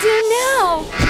do now?